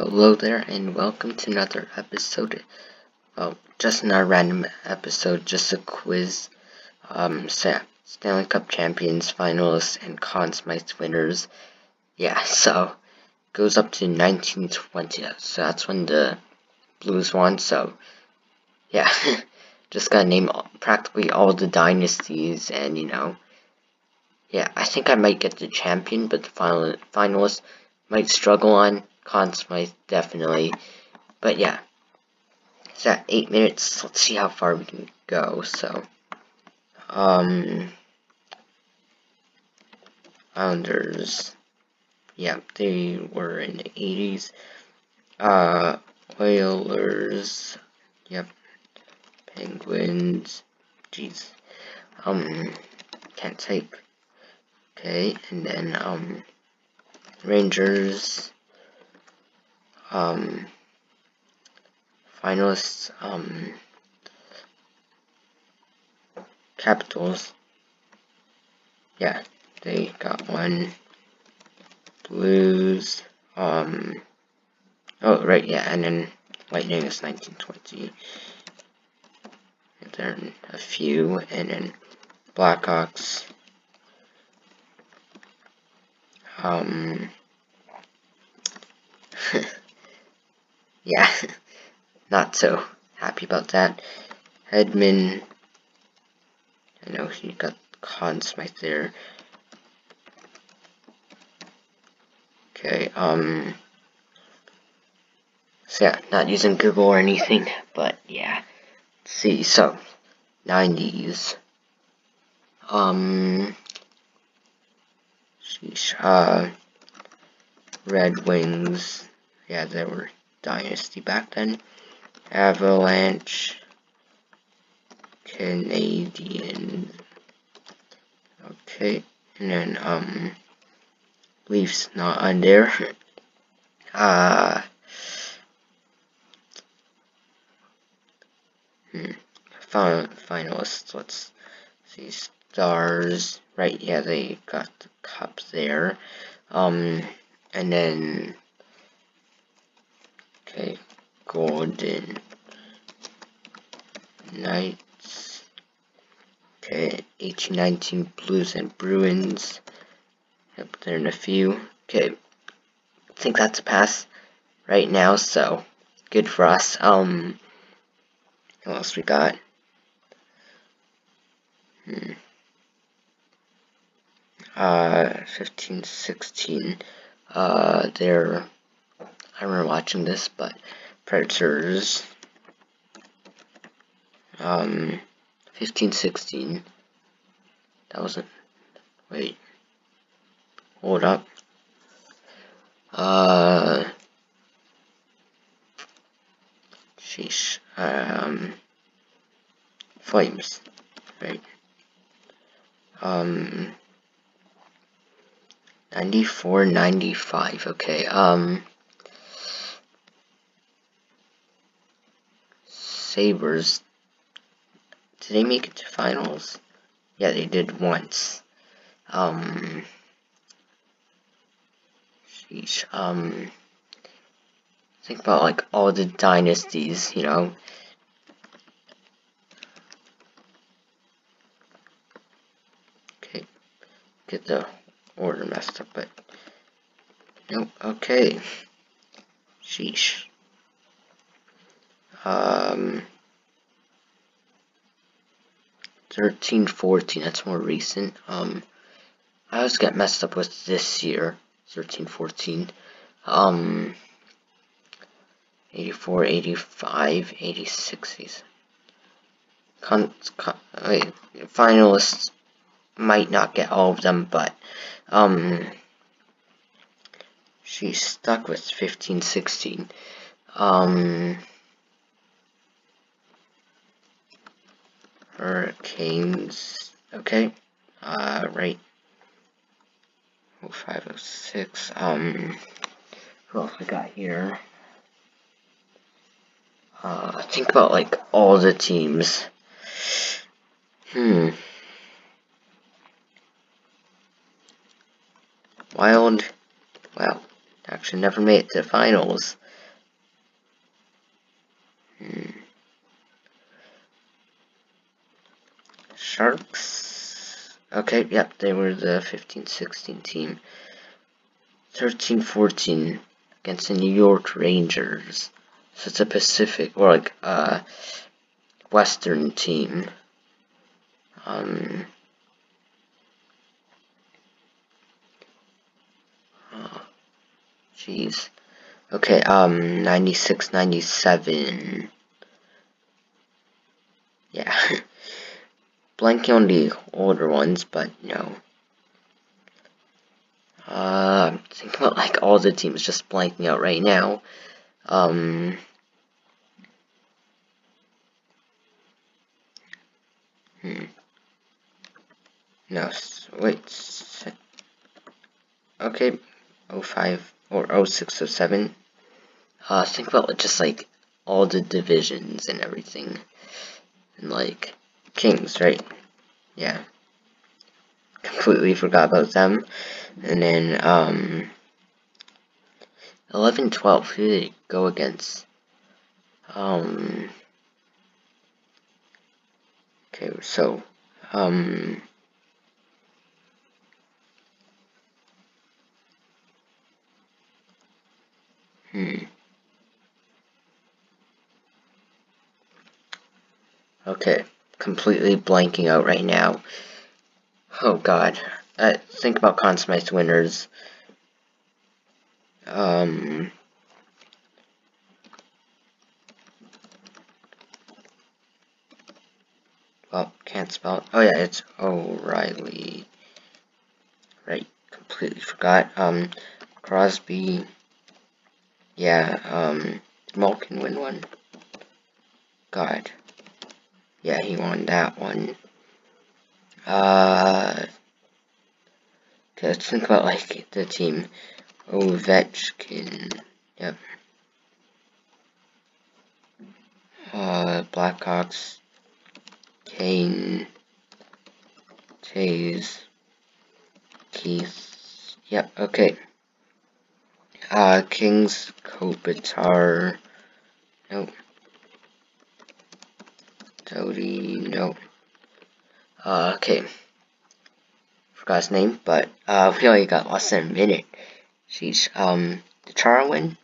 Hello there, and welcome to another episode. Well, just not a random episode, just a quiz. Um, Stanley Cup champions, finalists, and Conn Smythe winners. Yeah, so goes up to 1920. So that's when the Blues won. So yeah, just gotta name all, practically all the dynasties, and you know, yeah, I think I might get the champion, but the final finalists might struggle on. Conn Smythe, definitely. But yeah. It's at 8 minutes. Let's see how far we can go. So, um, Islanders. Yeah, they were in the 80s. Uh, Oilers. Yep. Penguins. Jeez. Um, can't type. Okay, and then, um, Rangers um, finalists, um, Capitals. Yeah, they got one. Blues, um, oh, right, yeah, and then Lightning is 1920. And then a few, and then Blackhawks, um, yeah, not so happy about that. Hedman, I know he got Conn Smythe there. Okay, um, so yeah, not using Google or anything, but yeah, Let's see, so, 90s, um, sheesh, uh, Red Wings, yeah, there were Dynasty back then. Avalanche. Canadian. Okay. And then, um, Leafs not on there. Uh, hmm. Final, finalists, let's see, Stars, right, yeah, they got the cup there. Um, and then Golden Knights. Okay, 1819 Blues and Bruins. Yep, they're in a few. Okay, I think that's a pass right now, so good for us. Um, what else we got? Hmm. Uh, 15, 16. Uh, they're I remember watching this, but Predators, um, 15, 16, that wasn't, wait, hold up, uh, sheesh, um, Flames, right, um, 94, 95, okay, um, Sabres, did they make it to finals? Yeah, they did once. Um, sheesh, um, think about like all the dynasties, you know. Okay, get the order messed up, but nope. Okay, sheesh. Um, 13, 14, that's more recent. Um, I always get messed up with this year, 13, 14. Um, 84, 85, 86. Con, con, finalists might not get all of them, but, um, she's stuck with 15, 16. Um, Hurricanes. Okay. Uh, right. 0506. Um, who else we got here? Uh, think about like all the teams. Hmm. Wild. Well, actually never made it to the finals. Okay, yep, they were the 15-16 team. 13-14 against the New York Rangers. So it's a Pacific, or like, uh, Western team. Um, oh, jeez. Okay, um, 96, 97. Yeah. Blanking on the older ones, but no. Uh, think about like all the teams just blanking out right now. Um, hmm. No, wait. Okay, 05 or 06, 07. Uh, think about just like all the divisions and everything. And like, Kings, right? Yeah. Completely forgot about them. And then, um, 11, 12, who did it go against? Um, okay, so, um, hmm. Okay, completely blanking out right now. Oh god. Uh, think about Conn Smythe winners. Um... Well, can't spell it. Oh yeah, it's O'Reilly. Right, completely forgot. Um, Crosby. Yeah, um, Malkin win one. God. Yeah, he won that one. Uh, okay, let's think about like the team. Ovechkin. Yep. Uh, Blackhawks. Kane. Toews. Keith. Yep, okay. Uh, Kings, Kopitar. Nope. Cody, no. Uh, okay. Forgot his name, but, uh, we only got less than a minute. She's, um, the Charwin?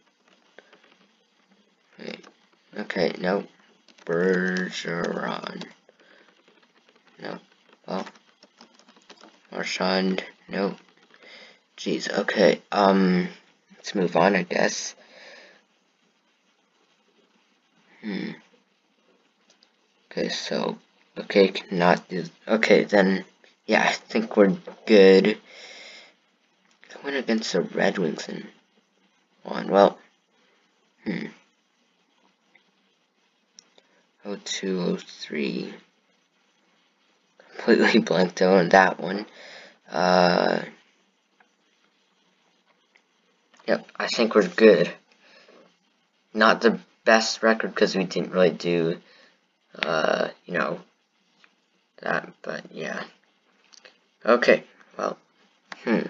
Okay, no. Bergeron. No. Well. Marchand, no. Jeez, okay, um, let's move on, I guess. Hmm. Okay, so, okay, cannot do, okay, then, yeah, I think we're good. I went against the Red Wings and won, well, hmm. 02, 03, completely blanked out on that one. Uh, yep, I think we're good. Not the best record because we didn't really do uh, you know, that, but yeah. Okay, well, hmm.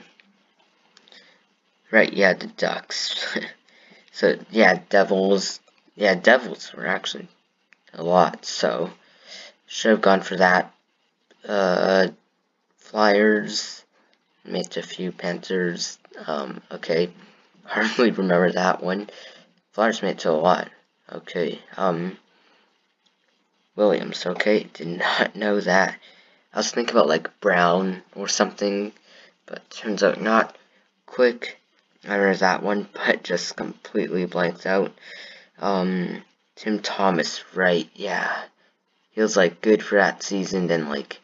Right, yeah, the Ducks. so, yeah, Devils, yeah, Devils were actually a lot, so, should have gone for that. Uh, Flyers, made a few Panthers, um, okay, hardly remember that one. Flyers made to a lot, okay, um, Williams, okay? Did not know that. I was thinking about like Brown or something, but turns out not. Quick, I remember that one, but just completely blanked out. Um, Tim Thomas, right, yeah. He was like good for that season, then like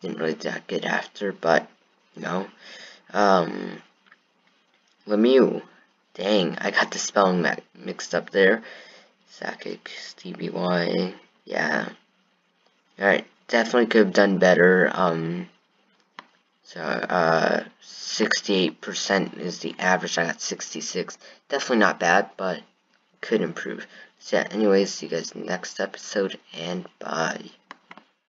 didn't really that good after, but you know. Um, Lemieux, dang, I got the spelling mixed up there. Sakic, Stevie Y, yeah. Alright, definitely could have done better. Um, so, uh, 68% is the average. I got 66. Definitely not bad, but could improve. So, yeah, anyways, see you guys next episode, and bye.